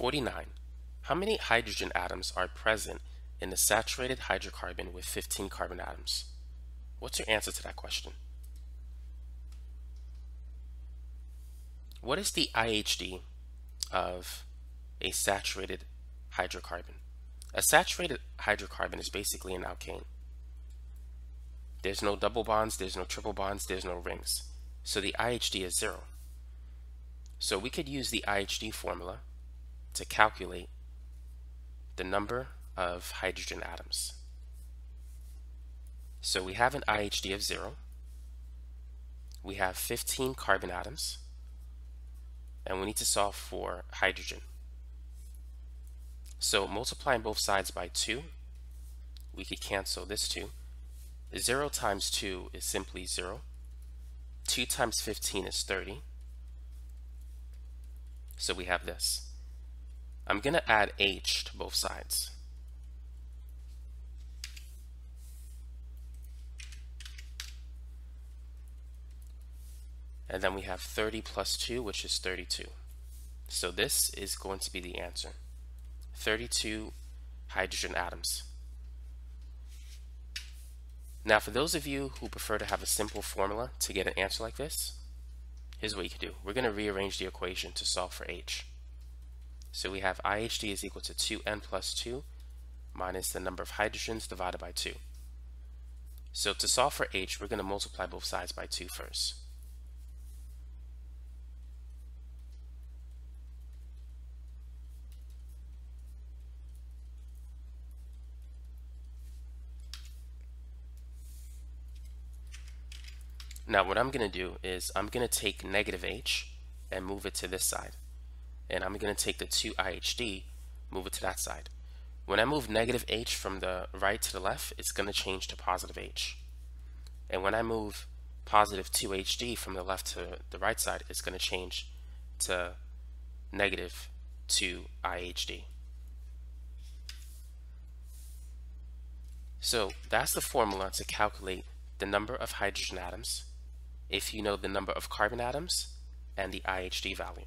49. How many hydrogen atoms are present in a saturated hydrocarbon with 15 carbon atoms? What's your answer to that question? What is the IHD of a saturated hydrocarbon? A saturated hydrocarbon is basically an alkane. There's no double bonds, there's no triple bonds, there's no rings. So the IHD is zero. So we could use the IHD formula to calculate the number of hydrogen atoms. So we have an IHD of 0. We have 15 carbon atoms. And we need to solve for hydrogen. So multiplying both sides by 2, we could cancel this 2. 0 times 2 is simply 0. 2 times 15 is 30. So we have this. I'm going to add h to both sides. And then we have 30 plus 2, which is 32. So this is going to be the answer. 32 hydrogen atoms. Now for those of you who prefer to have a simple formula to get an answer like this, here's what you can do. We're going to rearrange the equation to solve for H. So we have IHD is equal to 2n plus 2 minus the number of hydrogens divided by 2. So to solve for H, we're going to multiply both sides by 2 first. Now what I'm going to do is I'm going to take negative h and move it to this side. And I'm going to take the 2IHD, move it to that side. When I move negative h from the right to the left, it's going to change to positive h. And when I move positive 2IHD from the left to the right side, it's going to change to negative 2IHD. So that's the formula to calculate the number of hydrogen atoms if you know the number of carbon atoms and the IHD value.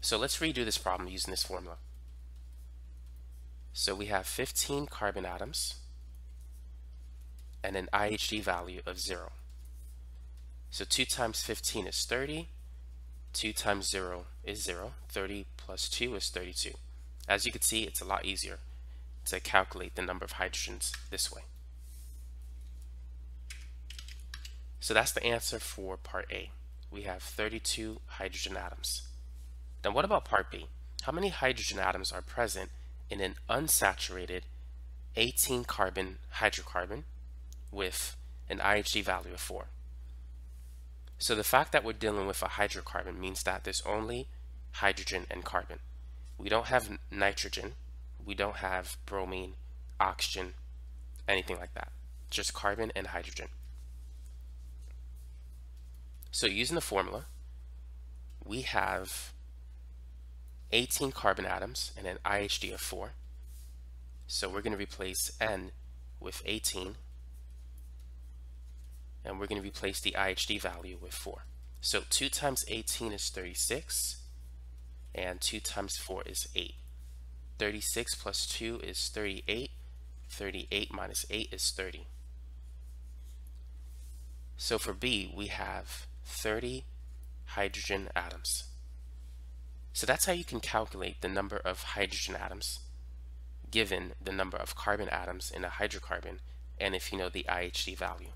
So let's redo this problem using this formula. So we have 15 carbon atoms and an IHD value of 0. So 2 times 15 is 30. 2 times 0 is 0. 30 plus 2 is 32. As you can see, it's a lot easier to calculate the number of hydrogens this way. So that's the answer for part A. We have 32 hydrogen atoms. Then what about part B? How many hydrogen atoms are present in an unsaturated 18 carbon hydrocarbon with an IHD value of 4? So the fact that we're dealing with a hydrocarbon means that there's only hydrogen and carbon. We don't have nitrogen, we don't have bromine, oxygen, anything like that. Just carbon and hydrogen. So using the formula, we have 18 carbon atoms and an IHD of 4. So we're going to replace N with 18 and we're going to replace the IHD value with 4. So 2 times 18 is 36 and 2 times 4 is 8. 36 plus 2 is 38. 38 minus 8 is 30. So for B, we have 30 hydrogen atoms. So that's how you can calculate the number of hydrogen atoms given the number of carbon atoms in a hydrocarbon and if you know the IHD value.